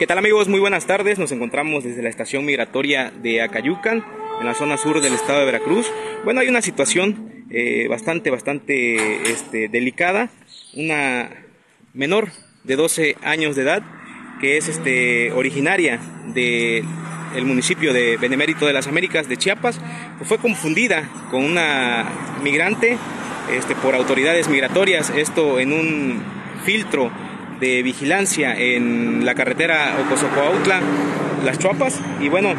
¿Qué tal amigos? Muy buenas tardes. Nos encontramos desde la estación migratoria de Acayucan, en la zona sur del estado de Veracruz. Bueno, hay una situación eh, bastante, bastante este, delicada. Una menor de 12 años de edad que es este, originaria del municipio de Benemérito de las Américas de Chiapas, pues fue confundida con una migrante este, por autoridades migratorias, esto en un filtro de vigilancia en la carretera Ocosocoautla, Las Chuapas. Y bueno,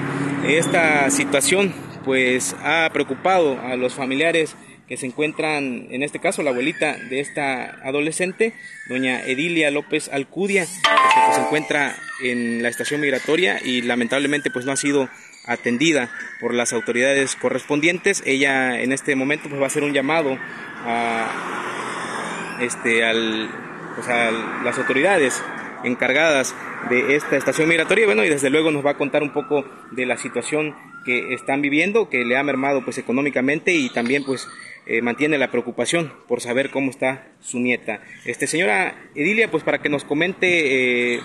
esta situación pues ha preocupado a los familiares que se encuentran, en este caso, la abuelita de esta adolescente, doña Edilia López Alcudia, que pues, se encuentra en la estación migratoria y lamentablemente pues no ha sido atendida por las autoridades correspondientes. Ella en este momento pues va a hacer un llamado a este al pues, a las autoridades encargadas de esta estación migratoria. Bueno y desde luego nos va a contar un poco de la situación que están viviendo que le ha mermado pues económicamente y también pues eh, mantiene la preocupación por saber cómo está su nieta. Este señora Edilia pues para que nos comente eh,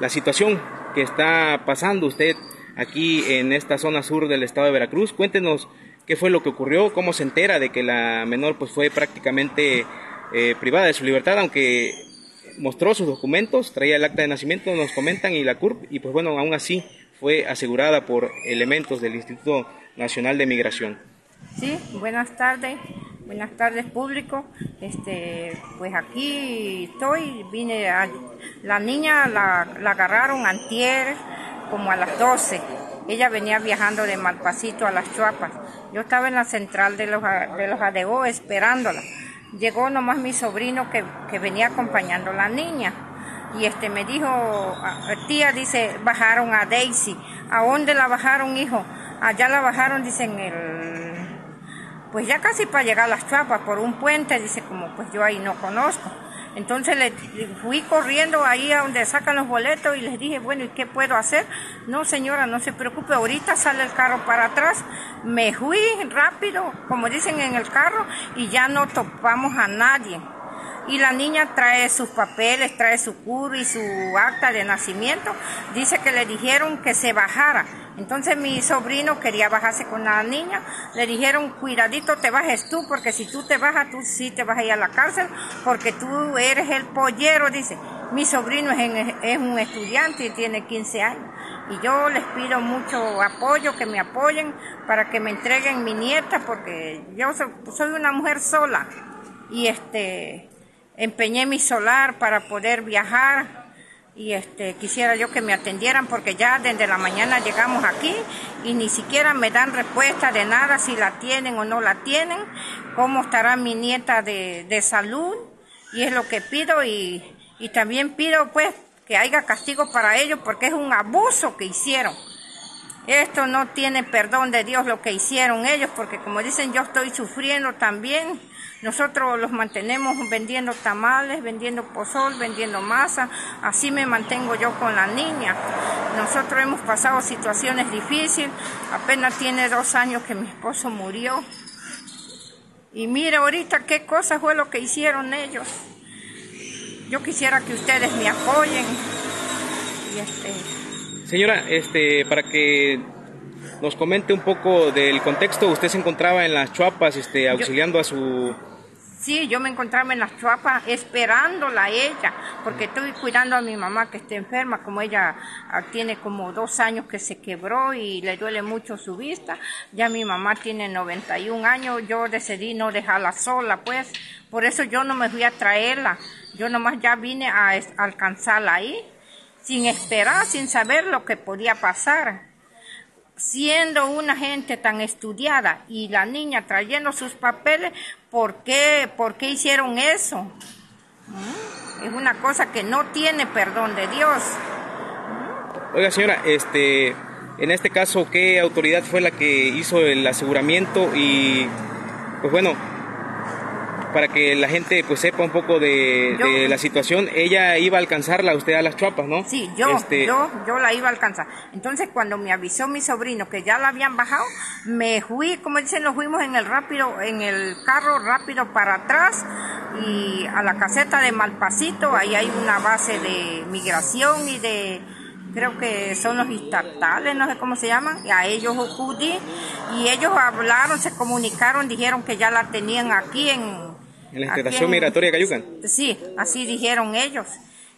la situación que está pasando usted aquí en esta zona sur del estado de Veracruz. Cuéntenos qué fue lo que ocurrió cómo se entera de que la menor pues fue prácticamente eh, privada de su libertad aunque mostró sus documentos, traía el acta de nacimiento, nos comentan, y la CURP, y pues bueno, aún así fue asegurada por elementos del Instituto Nacional de Migración. Sí, buenas tardes, buenas tardes público. Este, pues aquí estoy, vine a, la niña la, la agarraron antier como a las 12. Ella venía viajando de Malpasito a las Chuapas. Yo estaba en la central de los, de los ADO esperándola llegó nomás mi sobrino que, que venía acompañando a la niña y este me dijo, ah, tía, dice, bajaron a Daisy. ¿A dónde la bajaron, hijo? Allá la bajaron, dice, en el... Pues ya casi para llegar a las chapas, por un puente, dice, como pues yo ahí no conozco. Entonces le fui corriendo ahí a donde sacan los boletos y les dije, bueno, ¿y qué puedo hacer? No, señora, no se preocupe, ahorita sale el carro para atrás. Me fui rápido, como dicen en el carro, y ya no topamos a nadie. Y la niña trae sus papeles, trae su cur y su acta de nacimiento. Dice que le dijeron que se bajara entonces mi sobrino quería bajarse con la niña, le dijeron, cuidadito te bajes tú, porque si tú te bajas, tú sí te vas a ir a la cárcel, porque tú eres el pollero, dice. Mi sobrino es, un estudiante y tiene 15 años. Y yo les pido mucho apoyo, que me apoyen para que me entreguen mi nieta, porque yo soy una mujer sola. Y este, empeñé mi solar para poder viajar y este quisiera yo que me atendieran porque ya desde la mañana llegamos aquí y ni siquiera me dan respuesta de nada si la tienen o no la tienen, cómo estará mi nieta de, de salud y es lo que pido y, y también pido pues que haya castigo para ellos porque es un abuso que hicieron. Esto no tiene perdón de Dios lo que hicieron ellos porque como dicen yo estoy sufriendo también nosotros los mantenemos vendiendo tamales, vendiendo pozol, vendiendo masa. Así me mantengo yo con la niña. Nosotros hemos pasado situaciones difíciles. Apenas tiene dos años que mi esposo murió. Y mire ahorita qué cosa fue lo que hicieron ellos. Yo quisiera que ustedes me apoyen. Este, Señora, este, para que nos comente un poco del contexto, usted se encontraba en las Chuapas, este, auxiliando a su Sí, yo me encontraba en las chuapas esperándola a ella, porque estoy cuidando a mi mamá que está enferma, como ella ah, tiene como dos años que se quebró y le duele mucho su vista. Ya mi mamá tiene 91 años, yo decidí no dejarla sola, pues, por eso yo no me fui a traerla. Yo nomás ya vine a alcanzarla ahí, sin esperar, sin saber lo que podía pasar siendo una gente tan estudiada y la niña trayendo sus papeles, ¿por qué, por qué hicieron eso? ¿Mm? Es una cosa que no tiene perdón de Dios. Oiga señora, este, en este caso, ¿qué autoridad fue la que hizo el aseguramiento? Y, pues bueno, para que la gente pues sepa un poco de, la situación. Ella iba a alcanzarla usted a las chuapas, ¿no? Sí, yo, este, yo, yo la iba a alcanzar. Entonces cuando me avisó mi sobrino que ya la habían bajado, me fui, como dicen, nos fuimos en el rápido, en el carro rápido para atrás y a la caseta de Malpasito, ahí hay una base de migración y de creo que son los estatales, no sé cómo se llaman, y a ellos acudí y ellos hablaron, se comunicaron, dijeron que ya la tenían aquí en... En la instalación migratoria Cayucan. Sí, así dijeron ellos.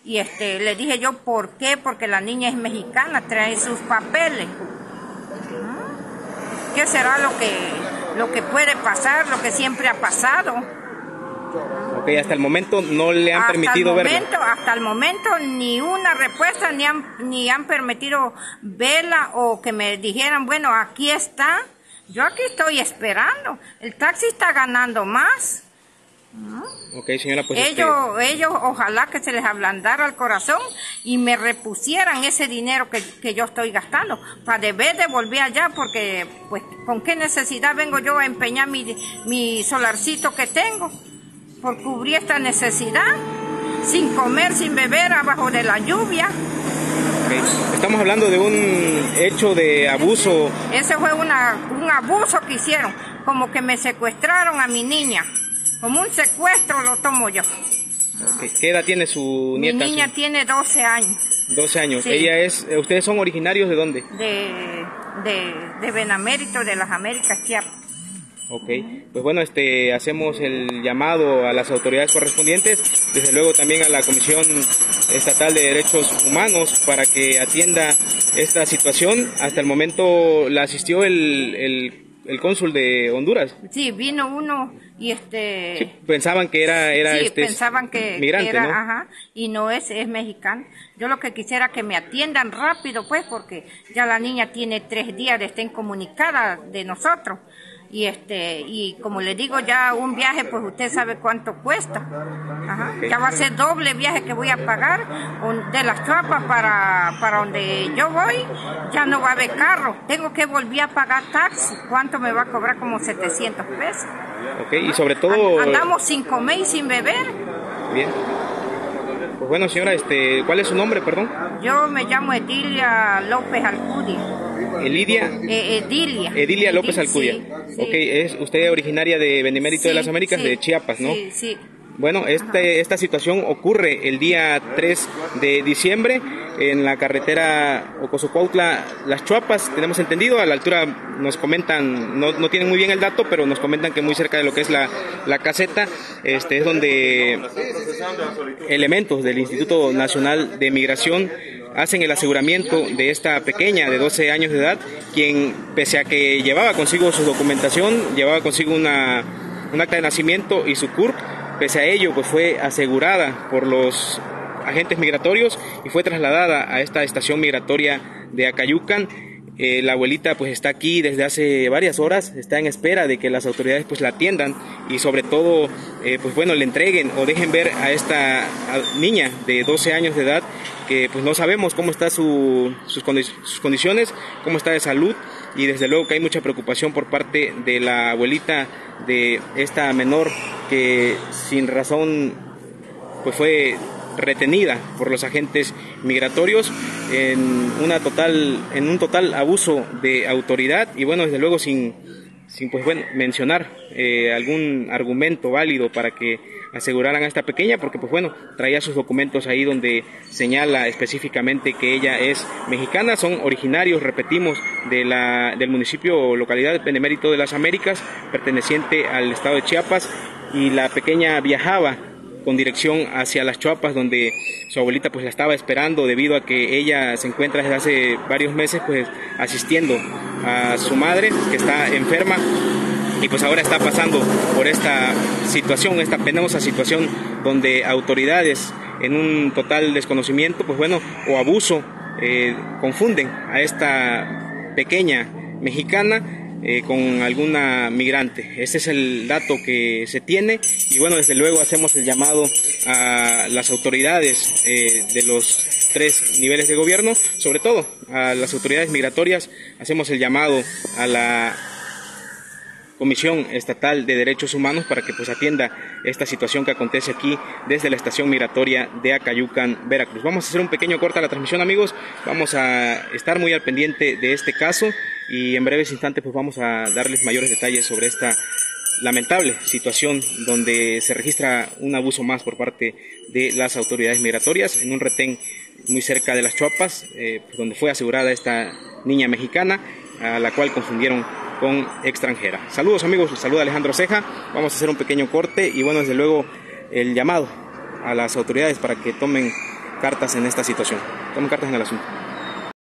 Y este, le dije yo, ¿por qué? Porque la niña es mexicana, trae sus papeles. ¿Qué será lo que, lo que puede pasar, lo que siempre ha pasado? Ok, hasta el momento no le han permitido verla. Hasta el momento ni una respuesta, ni han, ni han permitido verla o que me dijeran, bueno, aquí está. Yo aquí estoy esperando. El taxi está ganando más. Ok, señora, pues ellos, ellos ojalá que se les ablandara el corazón y me repusieran ese dinero que, que yo estoy gastando para deber de volver allá porque pues con qué necesidad vengo yo a empeñar mi, mi solarcito que tengo por cubrir esta necesidad sin comer, sin beber, abajo de la lluvia. Estamos hablando de un hecho de abuso. Ese fue una, un abuso que hicieron, como que me secuestraron a mi niña. Como un secuestro lo tomo yo. ¿Qué edad tiene su nieta? Mi niña tiene 12 años. 12 años. Ella es, ¿Ustedes son originarios de dónde? De, de, de Benamérito, de las Américas, Chiapas. Ok, pues bueno, este, hacemos el llamado a las autoridades correspondientes, desde luego también a la Comisión Estatal de Derechos Humanos para que atienda esta situación. Hasta el momento la asistió el, el, el cónsul de Honduras. Sí, vino uno y este... pensaban que era, era sí, este pensaban que, migrante, era, ¿no? ajá, y no es, es mexicano. Yo lo que quisiera que me atiendan rápido, pues, porque ya la niña tiene tres días de estar incomunicada de nosotros y este y como le digo ya un viaje pues usted sabe cuánto cuesta. Ajá. ya va a ser doble viaje que voy a pagar de las tropas para para donde yo voy ya no va a haber carro. Tengo que volver a pagar taxi. Cuánto me va a cobrar como 700 pesos. Ok, y sobre todo andamos sin comer y sin beber. Bien. Pues bueno señora este cuál es su nombre perdón yo me llamo Edilia López Alcudia. Elidia. Eh, Edilia. Edilia López Alcudia. Ok, es usted originaria de Benemérito de las Américas, de Chiapas, ¿no? Sí, sí. Bueno, este, esta situación ocurre el día 3 de diciembre en la carretera Ocosocuautla Las Chuapas, tenemos entendido, a la altura nos comentan, no, no, tienen muy bien el dato, pero nos comentan que muy cerca de lo que es la, la caseta, este es donde elementos del Instituto Nacional de Migración hacen el aseguramiento de esta pequeña de 12 años de edad, quien pese a que llevaba consigo su documentación, llevaba consigo una, un acta de nacimiento y su CURP, pese a ello pues fue asegurada por los agentes migratorios y fue trasladada a esta estación migratoria de Acayucan eh, la abuelita pues está aquí desde hace varias horas, está en espera de que las autoridades pues la atiendan y sobre todo eh, pues bueno le entreguen o dejen ver a esta niña de 12 años de edad que pues no sabemos cómo está su, sus, sus condiciones, cómo está de salud y desde luego que hay mucha preocupación por parte de la abuelita de esta menor que sin razón pues fue retenida por los agentes migratorios en una total en un total abuso de autoridad y bueno desde luego sin sin pues bueno mencionar eh, algún argumento válido para que aseguraran a esta pequeña porque pues bueno traía sus documentos ahí donde señala específicamente que ella es mexicana son originarios repetimos de la del municipio o localidad Benemérito de las Américas perteneciente al estado de Chiapas y la pequeña viajaba con dirección hacia las Chuapas, donde su abuelita pues la estaba esperando debido a que ella se encuentra desde hace varios meses pues asistiendo a su madre que está enferma y pues ahora está pasando por esta situación, esta penosa situación donde autoridades en un total desconocimiento pues bueno o abuso eh, confunden a esta pequeña mexicana eh, con alguna migrante. Este es el dato que se tiene y bueno, desde luego hacemos el llamado a las autoridades eh, de los tres niveles de gobierno, sobre todo a las autoridades migratorias, hacemos el llamado a la Comisión Estatal de Derechos Humanos para que pues atienda esta situación que acontece aquí desde la estación migratoria de Acayucan, Veracruz. Vamos a hacer un pequeño corte a la transmisión amigos, vamos a estar muy al pendiente de este caso y en breves instantes pues vamos a darles mayores detalles sobre esta lamentable situación donde se registra un abuso más por parte de las autoridades migratorias en un retén muy cerca de las Chuapas, eh, donde fue asegurada esta niña mexicana, a la cual confundieron con extranjera. Saludos amigos, saluda Alejandro Ceja, vamos a hacer un pequeño corte y bueno, desde luego el llamado a las autoridades para que tomen cartas en esta situación, tomen cartas en el asunto.